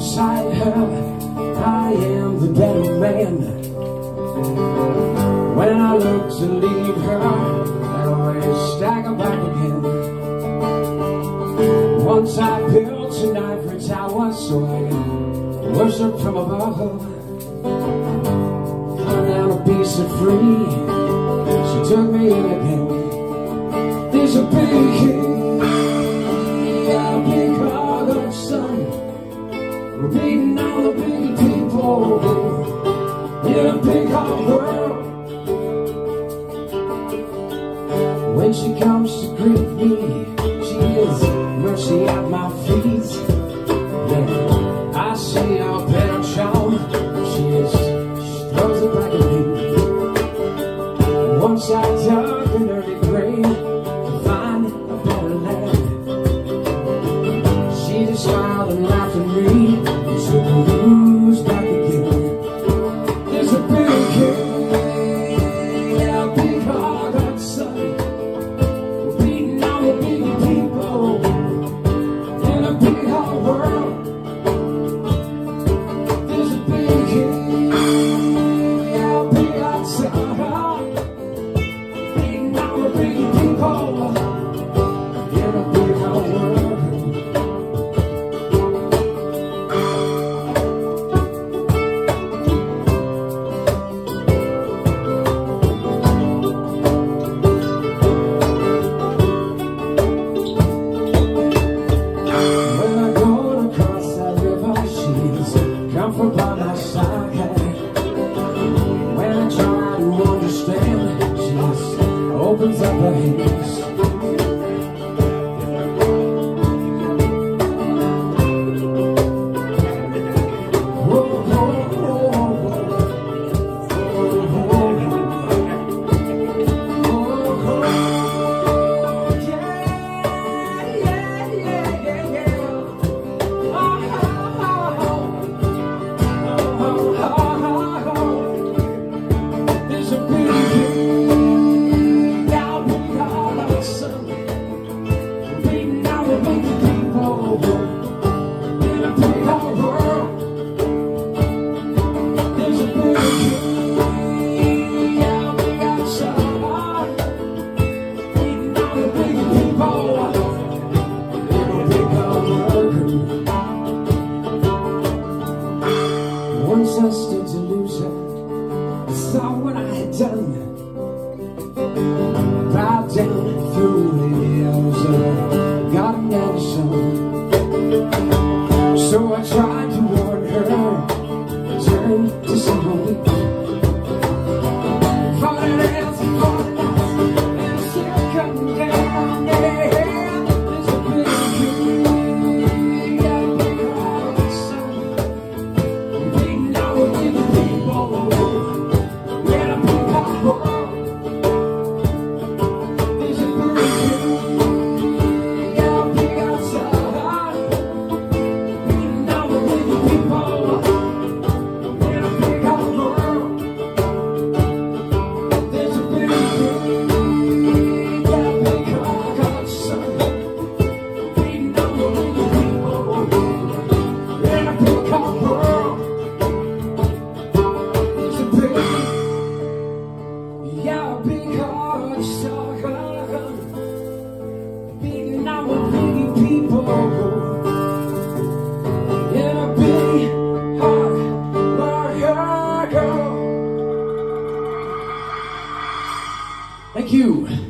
beside her, I am the better man. When I look to leave her, I always stagger back again. Once I built an ivory tower so I from above. Found down a piece of free, she took me in again. There's a big king. We're beating all the big people in a big hot world. When she comes to greet me, she is mercy at my feet. Once I dug up her to lose her I saw what I had done you.